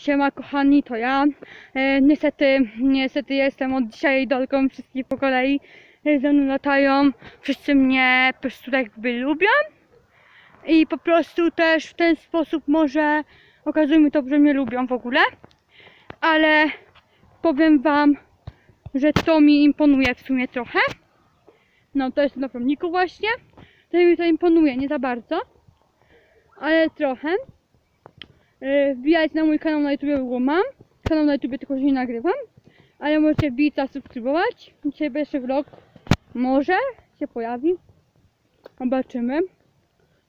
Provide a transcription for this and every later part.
Siema kochani, to ja. E, niestety, niestety jestem od dzisiaj idolką wszystkich po kolei. E, Ze mną latają, wszyscy mnie po prostu jakby lubią. I po prostu też w ten sposób może okazujmy to, że mnie lubią w ogóle. Ale powiem wam, że to mi imponuje w sumie trochę. No to jest na promniku właśnie. To mi to imponuje, nie za bardzo. Ale trochę. Yy, Wbijać na mój kanał na YouTube, bo mam. Kanał na YouTube tylko, że nie nagrywam. Ale możecie wbić, zasubskrybować. Dzisiaj będzie vlog. Może się pojawi. Zobaczymy.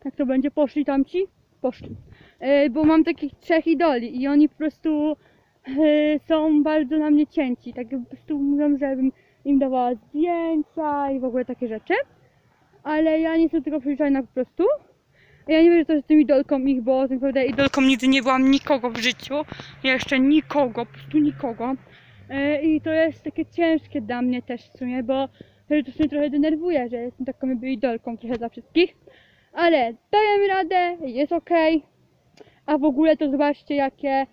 Jak to będzie. Poszli tamci? Poszli. Yy, bo mam takich trzech idoli i oni po prostu yy, są bardzo na mnie cięci. Tak po prostu mówią, żebym im dawała zdjęcia i w ogóle takie rzeczy. Ale ja nie jestem tego przyzwyczajona po prostu. Ja nie wiem, że to jestem idolką ich, bo tak naprawdę idolką nigdy nie byłam nikogo w życiu. Jeszcze nikogo, po prostu nikogo. E, I to jest takie ciężkie dla mnie też w sumie, bo to mnie trochę denerwuje, że jestem taką jakby idolką trochę dla wszystkich. Ale dajemy radę, jest okej. A w ogóle to zobaczcie jakie,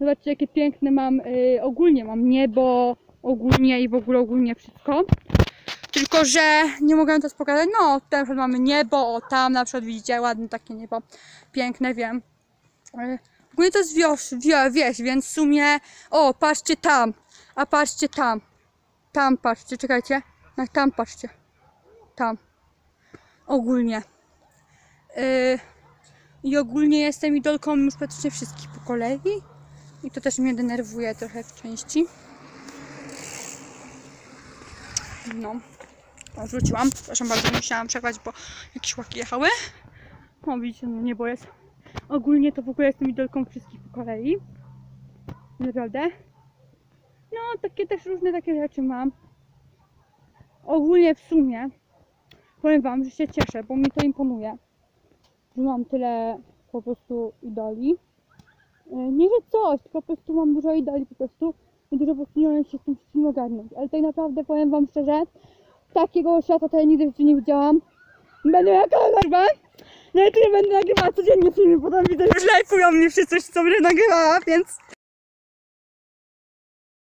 zobaczcie jakie piękne mam, y, ogólnie mam niebo, ogólnie i w ogóle ogólnie wszystko. Tylko, że nie mogę teraz pokazać. No, tutaj na mamy niebo, o tam na przykład widzicie, ładne takie niebo. Piękne, wiem. E, Ogólnie to jest wioś, wio, wieś, więc w sumie. O, patrzcie tam. A patrzcie tam. Tam patrzcie, czekajcie. No, tam patrzcie. Tam. Ogólnie. Yy, I ogólnie jestem idolką już praktycznie wszystkich po kolei. I to też mnie denerwuje trochę w części. No. Odwróciłam. Przepraszam bardzo, musiałam przerwać, bo jakieś łaki jechały. O, widzicie, no niebo jest. Ogólnie to w ogóle jestem idolką wszystkich po kolei. Naprawdę. No, takie też różne takie rzeczy mam. Ogólnie w sumie powiem wam, że się cieszę, bo mi to imponuje. Że mam tyle po prostu idoli. E, Nie, że coś, po prostu mam dużo idoli po prostu i dużo po prostu nie się z tym wszystkim ogarnąć. Ale tak naprawdę powiem wam szczerze, takiego świata to ja nigdy życiu nie widziałam. Będę jaka i tu będę nagrywała codziennie filmy, potem widzę, że już lajkują mnie wszyscy, co będę nagrywała, więc